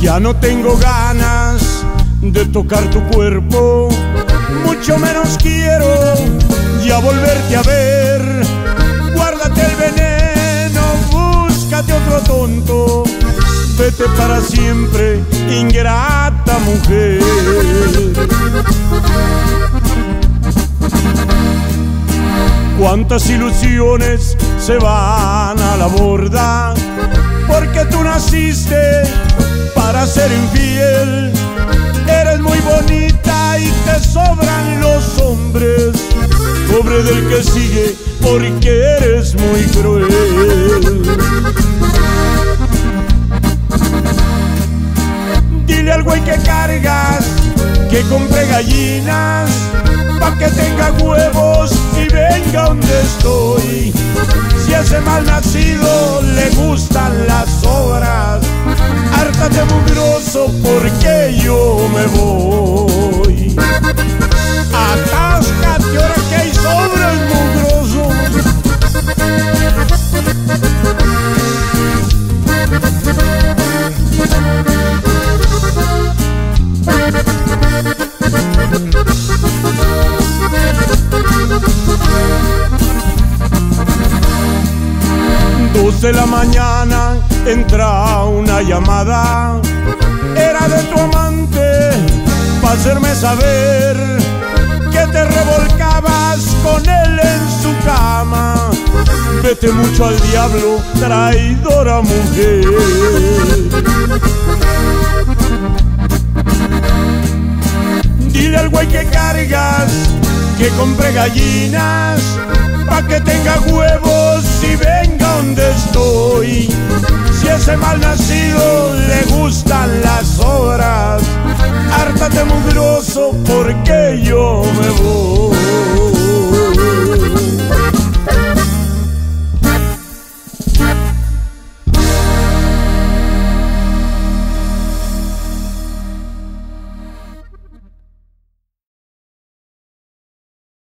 Ya no tengo ganas de tocar tu cuerpo, mucho menos quiero ya volverte a ver. Guárdate el veneno, búscate otro tonto, vete para siempre, ingrata mujer. Cuántas ilusiones se van a la borda, porque tú naciste para ser infiel. Eres muy bonita y te sobran los hombres. Pobre del que sigue porque eres muy cruel. Dile al güey que cargas que compre gallinas pa' que tenga huevos y venga donde estoy. Si ese mal nacido le gustan las porque yo me voy. Atáscate ahora que hay sobres mugrosos. Dos de la mañana entra una llamada, que te revolcabas con él en su cama. Vete mucho al diablo, traidora mujer. Dile al güey que cargas que compre gallinas pa' que tenga huevos y venga donde estoy. Si ese mal nacido le gustan las obras, hártate mugroso porque yo